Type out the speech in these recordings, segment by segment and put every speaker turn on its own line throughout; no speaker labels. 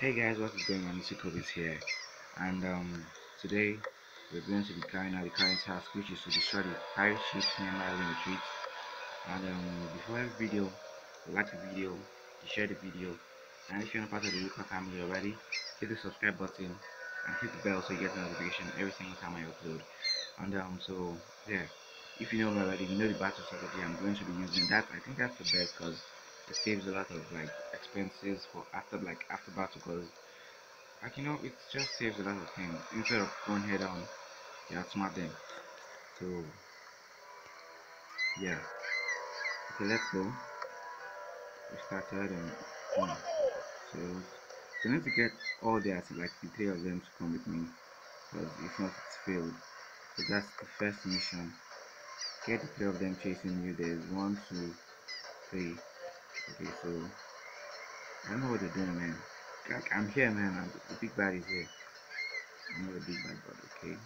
Hey guys, what is going on? Mr. is here, and um, today we're going to be carrying out the current task, which is to destroy the pirate ship near Marlin Retreat. And um, before every video, like the video, share the video, and if you're not part of the Luca family already, hit the subscribe button and hit the bell so you get notification every single time I upload. And um, so yeah, if you know me already, you know the battle strategy I'm going to be using. That I think that's the best because it saves a lot of like expenses for after like after battle because like you know it just saves a lot of things instead of going head on you outsmart them. So yeah. Okay let's go. We started and one so we need to get all the like the three of them to come with me because if not it's failed. So that's the first mission. Get the three of them chasing you. There's one two three okay so I don't know what they're doing man. Like, I'm here man. I'm, the big bad is here. I'm not a big bad but okay.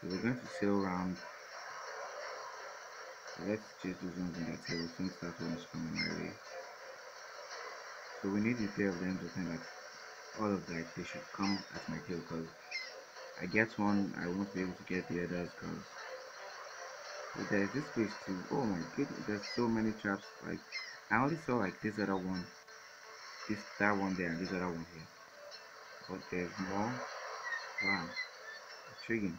So we're going to sail around. Let's just do something that table since that one is coming my way so we need the three of them to think like all of that they should come at my tail because I get one I won't be able to get the others because there's this place too. Oh my goodness there's so many traps. Like I only saw like this other one. This that one there and this other one here. But there's more? Wow. Intriguing.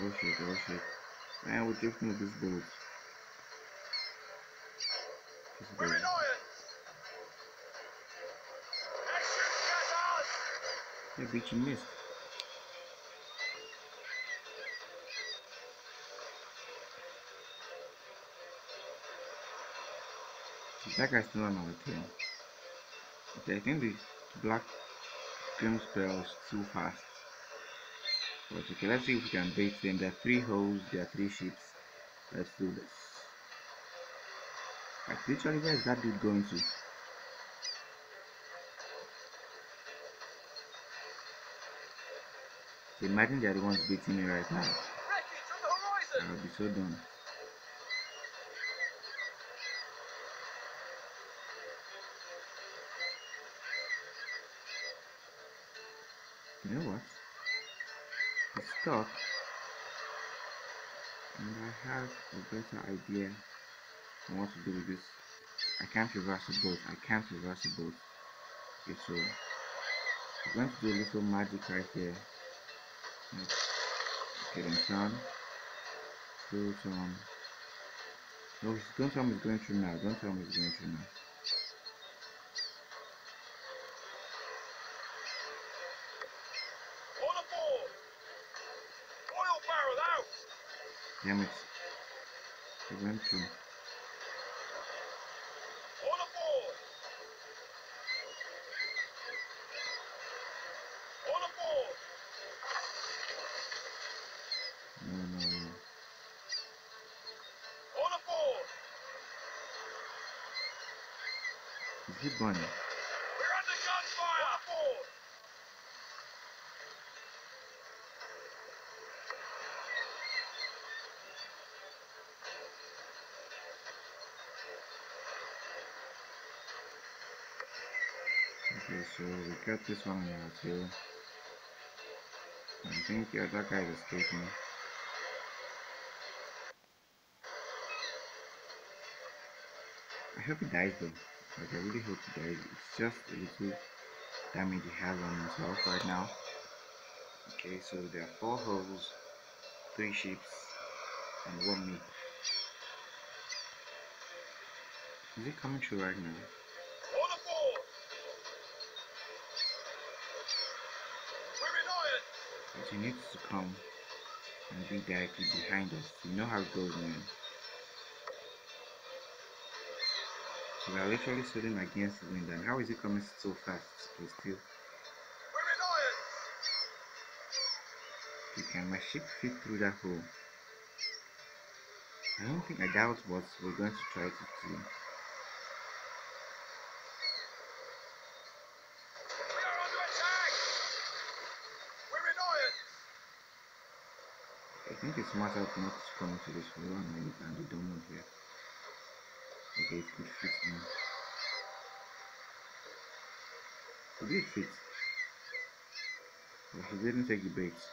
Oh shit oh shit. Man we're drifting with this boat. This yeah bitch you missed That guy's still on our team. Okay, I think the black grim spell is too fast. But okay, let's see if we can bait them. There are three holes, there are three ships. Let's do this. Like literally where is that dude going to? Imagine they're the ones beating me right now. I'll be so done. You know what? It's stuck. And I have a better idea on what to do with this. I can't reverse the boat. I can't reverse the boat. Okay, so I'm going to do a little magic right here. Okay, then turn. So turn. No, don't tell me it's going through now. Don't tell me it's going through now. Damn it. It went through.
All aboard! All aboard!
No, no, no.
All aboard!
Is he burning?
We're under gunfire! All aboard!
Okay, so we got this one on our tail. I think yeah, that guy is escaping. I hope he dies though. Like I really hope he dies. It's just a little damage he has on himself right now. Okay, so there are four holes, three ships, and one me. Is it coming through right now? But he needs to come and be directly behind us. You know how it goes, man. So we are literally sailing against the wind, and how is it coming so fast? Okay, still. Okay, can my ship fit through that hole? I don't think I doubt, but we're going to try to see. I think it's smarter not to come to this for and minute and do don't here. Okay, it could fit in. Could it fit? But he didn't take the
brakes.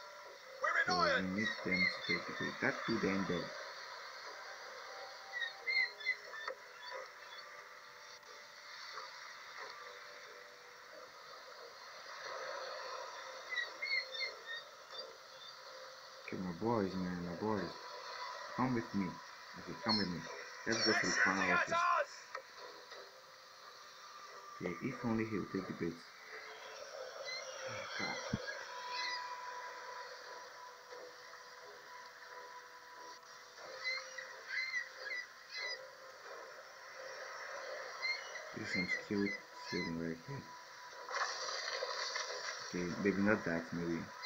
So we need them to take the brakes. That could end there. Okay, my boys, man, my boys. Come with me. Okay, come with me. Let's go to the corner office. Okay, if only he'll take the bait. Oh. This is some skilled saving right here. Okay, maybe not that, maybe.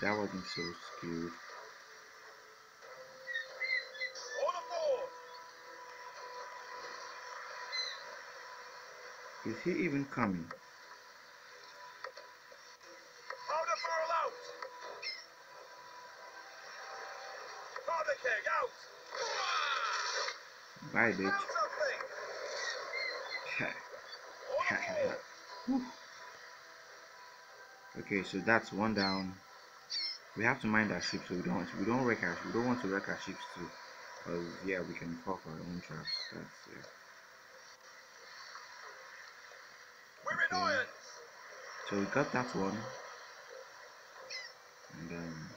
That wasn't so
aboard.
Is he even coming?
Out. Out.
Bye, bitch.
something. All aboard.
Whew. okay, so that's one down. We have to mind our ships so we don't we don't wreck our we don't want to wreck our ships too. Because yeah, we can fall for our own traps. That's yeah. Okay. So we got that one. And um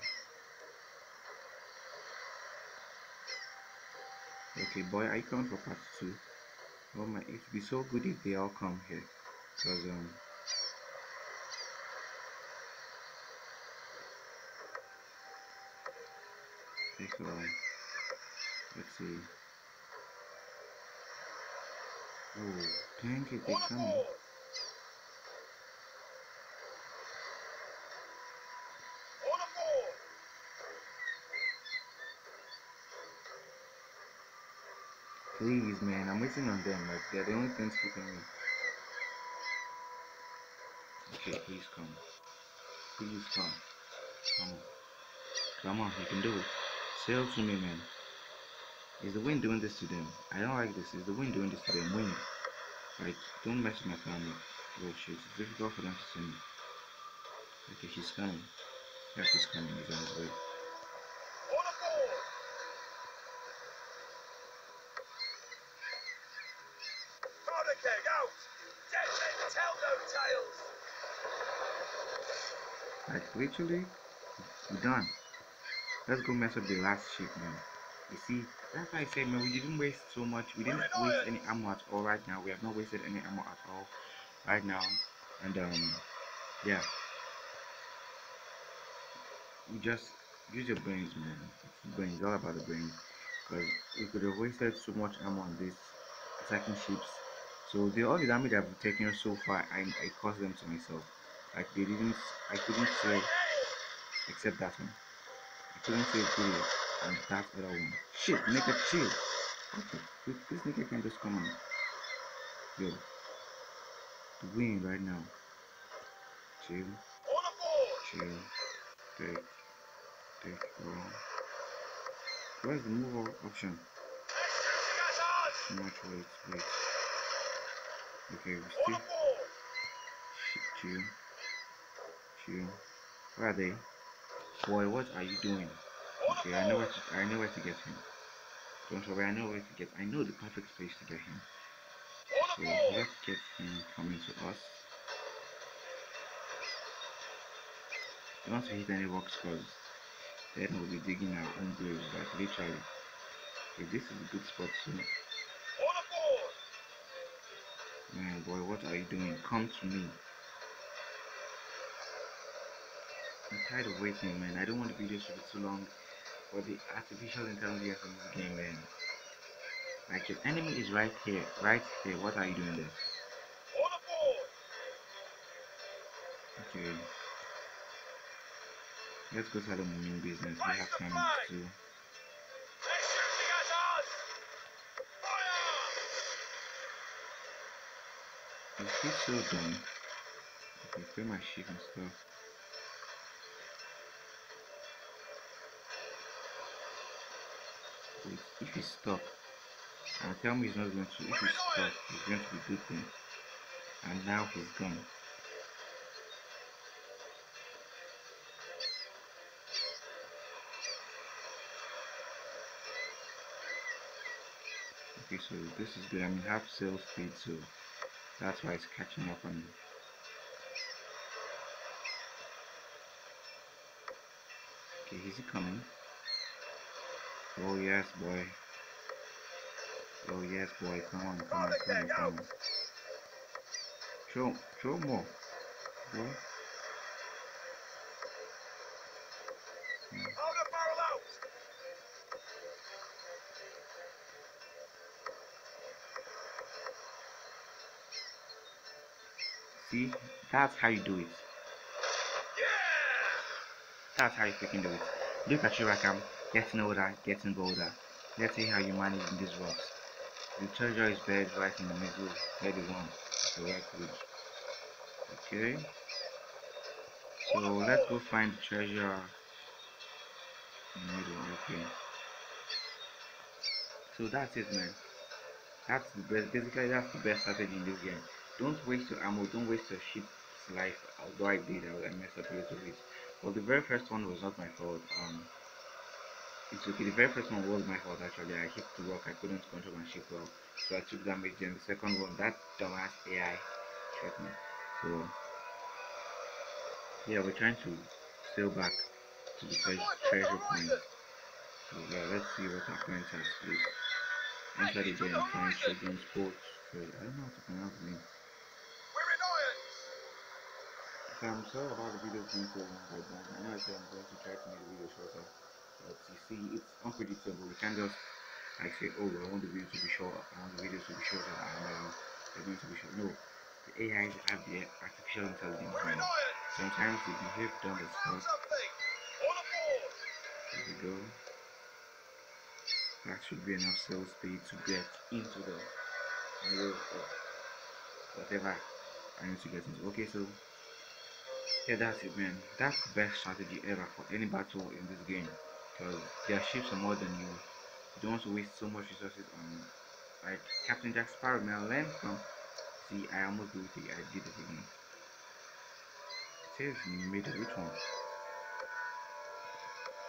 Okay boy, are you coming for part two? Oh my it would be so good if they all come here. Because um let's see. Oh they
All
coming. Please man, I'm waiting on them. Like they're the only things keeping me. Okay, please come. Please come. Come on. Come on, you can do it. Sail to me, man. Is the wind doing this to them? I don't like this. Is the wind doing this to them? Wind. Like, don't mess with my family. Oh shit, it's difficult for them to see me. Okay, she's coming. Yeah, she's coming. He's on his way. Like, literally, we're done. Let's go mess up the last ship, man. You see, that's why I said, man, we didn't waste so much. We didn't waste any ammo at all right now. We have not wasted any ammo at all right now. And, um, yeah. You just use your brains, man. It's brains, all about the brains. Because we could have wasted so much ammo on these attacking ships. So the all the damage I've taken so far, I, I caused them to myself. Like they didn't, I couldn't say except that one. Couldn't say Julio and that other one. Shit, naked chill. Okay, this, this naked can just come on. Yo, the wind right now. Chill, chill, take, take, roll. Where's the move option?
They're shooting at us.
Too much wait, wait. Okay, we still. Shit, chill, chill. Where are they? Boy, what are you doing? Okay, I know where to, I know where to get him. Don't worry, I know where to get. I know the perfect place to get him. So let's get him coming to us. Don't want to hit any rocks because then we'll be digging our own graves, like literally. Okay, this is a good spot too. Man, boy, what are you doing? Come to me. Tired of waiting, man. I don't want to be too long for the artificial intelligence in this game, man. Like, your enemy is right here, right here. What are you doing there? Okay. Let's go them the main business. We have time to. Is he so done? Okay, play my shit and stuff. If he stop, and tell me he's not going to, if he stop, he's going to be good things. And now he's gone. Okay, so this is good. I mean, half sales speed, so that's why it's catching up on me. Okay, is he coming? Oh yes, boy. Oh yes, boy. Come on, come on, come on, come on. Throw, throw more. Boy.
Hold the barrel!
See, that's how you do it.
Yeah!
That's how you freaking do it. Look at you, Rakam. Getting older, getting bolder. Let's see how you manage in these rocks. The treasure is buried right in the middle. Where the one, the right ridge. Okay. So let's go find the treasure in the middle. Okay. So that's it, man. That's the best. Basically, that's the best strategy in this game. Don't waste your ammo. Don't waste your ship's life. Although I did, I, messed up a little bit. But the very first one was not my fault. Um, it's okay. The very first one was my fault actually. I hit the rock. I couldn't control my ship well, so I took damage. Then the second one, that dumbass AI shot me. So yeah, we're trying to sail back to the tre- treasure point. So yeah, let's see what our friends has to do. Enter the game, find children sports. Treasure. I don't know how to pronounce the I'm sorry about the video being so long like that. I know I said I'm going to try to make the video shorter, but you see, it's unpredictable. You can't just like say, oh, I want the video to be short, I want the video to be shorter, and um, they're going to be short. No, the AIs have the artificial intelligence.
Irons!
Sometimes they behave
something! All aboard!
There we go. That should be enough sail speed to get into the middle of whatever I need to get into. Okay, so yeah, that's it, man. That's the best strategy ever for any battle in this game because their ships are more than you. You don't want to waste so much resources on like Captain Jack Sparrow. Man, learn from. See, I almost do it. I did it again. It says middle. Which one?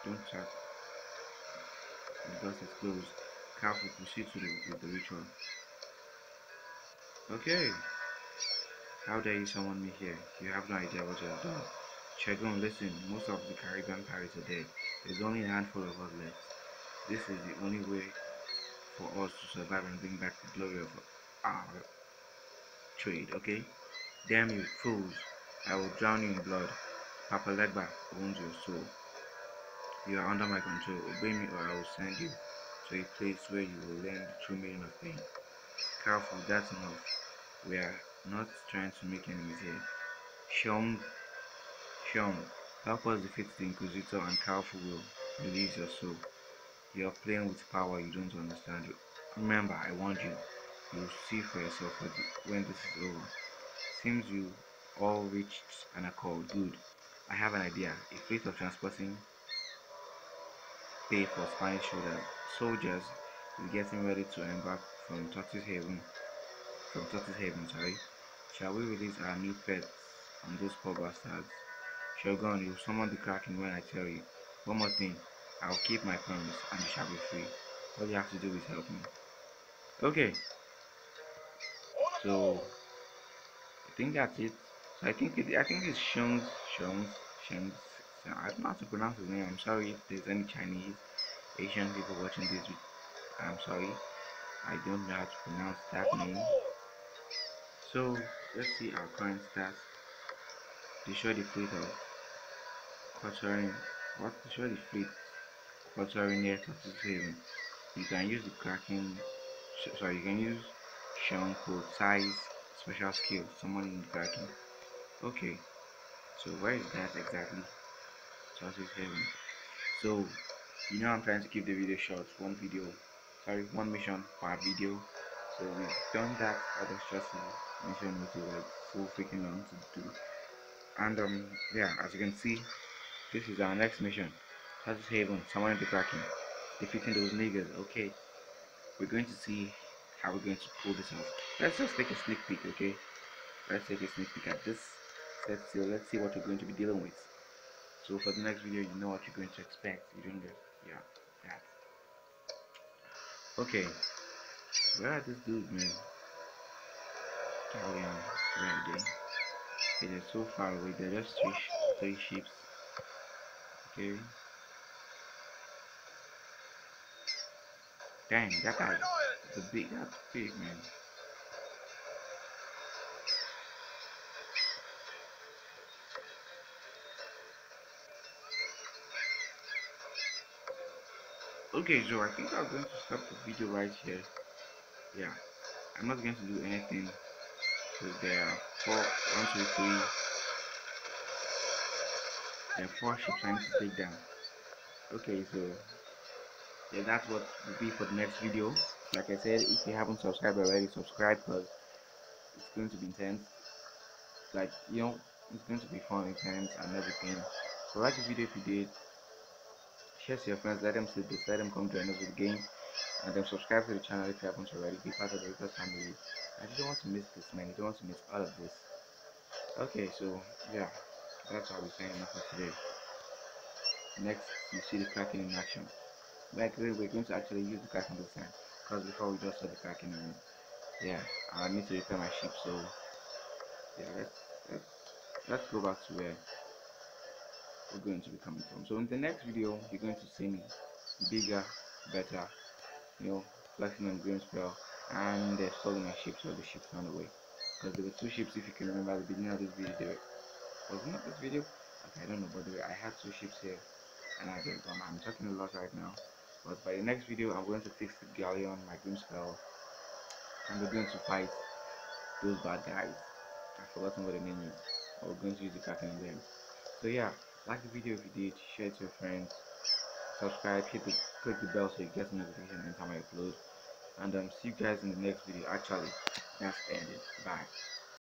Don't. The bus is closed. Careful, proceed to the, with the ritual. Okay. How dare you summon me here? You have no idea what you have done. Shagun, listen, most of the Caribbean pirates are dead. There's only a handful of us left. This is the only way for us to survive and bring back the glory of our trade, okay? Damn you, fools. I will drown you in blood. Papa Legba owns your soul. You are under my control. Obey me or I will send you to a place where you will learn the true meaning of pain. Careful, that's enough. We are not trying to make enemies here. Xiong, Xiong, help us defeat the Inquisitor and Careful will release your soul. You are playing with power you don't understand. Remember, I warned you. You'll see for yourself when this is over. Seems you all reached an accord. Good. I have an idea. A fleet of transporting pay for Spanish. Soldiers is getting ready to embark from Tortoise Haven. From Tortoise Haven, sorry. Shall we release our new pets on those poor bastards? Shogun, you summon the Kraken when I tell you. One more thing. I'll keep my promise and you shall be free. All you have to do is help me. Okay, so! I think that's it. So I think it, I think it's Shungs Shungs Shungs. I don't know how to pronounce his name. I'm sorry if there's any Chinese Asian people watching this. I'm sorry. I don't know how to pronounce that name. So let's see our current stats. Destroy the fleet of quartering what destroy the fleet near Tortoise Haven. You can use the Kraken, sorry, you can use Sean code size special skill, summoning the Kraken. Okay, so where is that exactly? Haven. So you know I'm trying to keep the video short, one video sorry, one mission per video. So we've done that other stressful mission which is like so freaking long to do. And um yeah, as you can see, this is our next mission. Tortoise Haven, summoning the Kraken, defeating those niggas. Okay, we're going to see how we're going to pull this off. Let's just take a sneak peek, okay? Let's take a sneak peek at this set seal. Let's see what we're going to be dealing with. So for the next video, you know what you're going to expect. You don't just, yeah, that. Okay. Where are these dudes, man? Where are they? Okay, they're so far away. They're just three, three ships. Okay. Dang, that guy is a big, that's big, man. Okay, so I think I'm going to stop the video right here. Yeah, I'm not going to do anything with the Four, one, two, three the four trying to take them. Okay, so yeah, that's what will be for the next video. Like I said, if you haven't subscribed already, subscribe because it's going to be intense. Like, you know, it's going to be fun, intense, and everything. So like the video if you did. Share to your friends, let them see this, let them come join us with the game. And then subscribe to the channel if you haven't already. Be part of the Ruthless family. I don't want to miss this, man. You don't want to miss all of this. Okay, so, yeah that's all we're saying for today. Next, you see the Kraken in action. Like, we're going to actually use the Kraken this time, because before we just saw the Kraken and, yeah, I need to repair my ship, so, yeah, let's, let's, let's go back to where we're going to be coming from. So in the next video, you're going to see me bigger, better, you know, flexing on green spell and uh, stalling my ship so the ship ran away. Because there were two ships, if you can remember at the beginning of this video, there was not this video. Okay, I don't know, but I have two ships here, and I did um, I'm talking a lot right now. But by the next video, I'm going to fix the galleon, my green spell, and we're going to fight those bad guys. I've forgotten what the name is. We're going to use the Kraken them. So yeah, like the video if you did share it to your friends subscribe hit the click the bell so you get notification anytime i upload and um see you guys in the next video actually that's ended bye